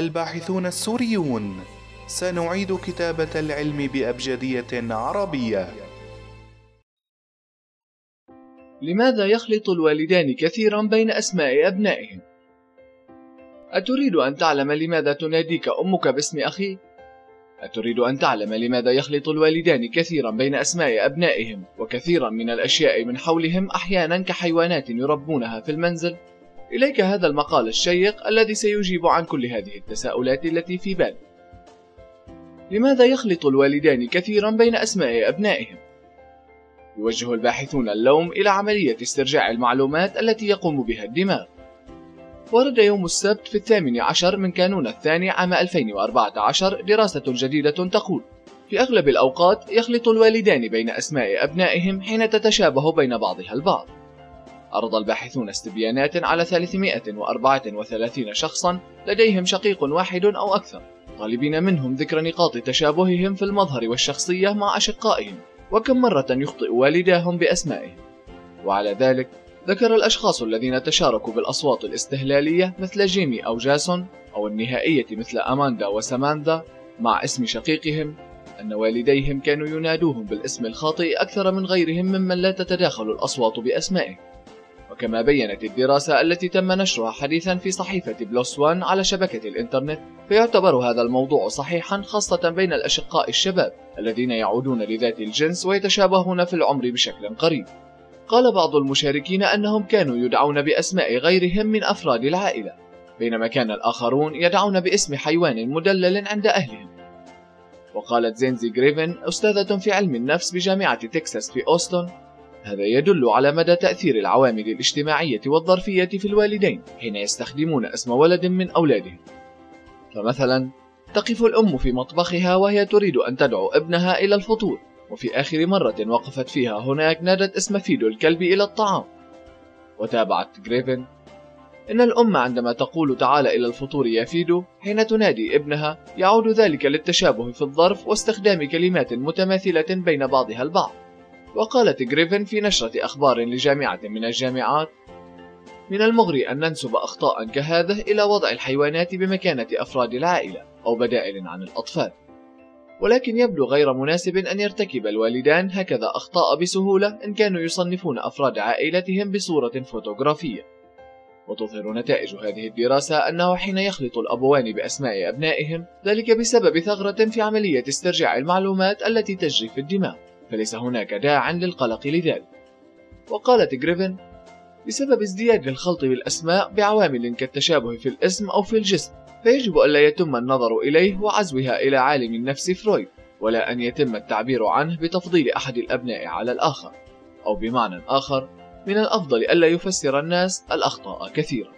الباحثون السوريون سنعيد كتابة العلم بأبجدية عربية لماذا يخلط الوالدان كثيرا بين أسماء أبنائهم؟ أتريد أن تعلم لماذا تناديك أمك باسم أخيك؟ أتريد أن تعلم لماذا يخلط الوالدان كثيرا بين أسماء أبنائهم وكثيرا من الأشياء من حولهم أحيانا كحيوانات يربونها في المنزل؟ إليك هذا المقال الشيق الذي سيجيب عن كل هذه التساؤلات التي في بالك. لماذا يخلط الوالدان كثيرا بين أسماء أبنائهم؟ يوجه الباحثون اللوم إلى عملية استرجاع المعلومات التي يقوم بها الدماغ. ورد يوم السبت في الثامن عشر من كانون الثاني عام 2014 دراسة جديدة تقول في أغلب الأوقات يخلط الوالدان بين أسماء أبنائهم حين تتشابه بين بعضها البعض عرض الباحثون استبيانات على 334 شخصا لديهم شقيق واحد أو أكثر. طالبين منهم ذكر نقاط تشابههم في المظهر والشخصية مع أشقائهم وكم مرة يخطئ والداهم بأسمائهم. وعلى ذلك ذكر الأشخاص الذين تشاركوا بالأصوات الاستهلالية مثل جيمي أو جاسون أو النهائية مثل أماندا وساماندا مع اسم شقيقهم أن والديهم كانوا ينادوهم بالاسم الخاطئ أكثر من غيرهم ممن لا تتداخل الأصوات بأسمائهم. وكما بينت الدراسة التي تم نشرها حديثا في صحيفة بلوس وان على شبكة الإنترنت فيعتبر هذا الموضوع صحيحا خاصة بين الأشقاء الشباب الذين يعودون لذات الجنس ويتشابهون في العمر بشكل قريب. قال بعض المشاركين أنهم كانوا يدعون بأسماء غيرهم من أفراد العائلة بينما كان الآخرون يدعون باسم حيوان مدلل عند أهلهم. وقالت زينزي جريفن أستاذة في علم النفس بجامعة تكساس في أوستن هذا يدل على مدى تأثير العوامل الاجتماعية والظرفية في الوالدين حين يستخدمون اسم ولد من أولادهم. فمثلا تقف الأم في مطبخها وهي تريد أن تدعو ابنها إلى الفطور وفي آخر مرة وقفت فيها هناك نادت اسم فيدو الكلب إلى الطعام. وتابعت جريفن إن الأم عندما تقول تعال إلى الفطور يا فيدو حين تنادي ابنها يعود ذلك للتشابه في الظرف واستخدام كلمات متماثلة بين بعضها البعض. وقالت جريفن في نشرة أخبار لجامعة من الجامعات من المغري أن ننسب أخطاء كهذه إلى وضع الحيوانات بمكانة أفراد العائلة أو بدائل عن الأطفال. ولكن يبدو غير مناسب أن يرتكب الوالدان هكذا أخطاء بسهولة إن كانوا يصنفون أفراد عائلتهم بصورة فوتوغرافية. وتظهر نتائج هذه الدراسة أنه حين يخلط الأبوان بأسماء أبنائهم ذلك بسبب ثغرة في عملية استرجاع المعلومات التي تجري في الدماغ. فليس هناك داع للقلق لذلك. وقالت جريفن بسبب ازدياد الخلط بالأسماء بعوامل كالتشابه في الاسم أو في الجسم فيجب ألا يتم النظر إليه وعزوها إلى عالم النفس فرويد ولا أن يتم التعبير عنه بتفضيل أحد الأبناء على الآخر أو بمعنى آخر من الأفضل ألا يفسر الناس الأخطاء كثيرا.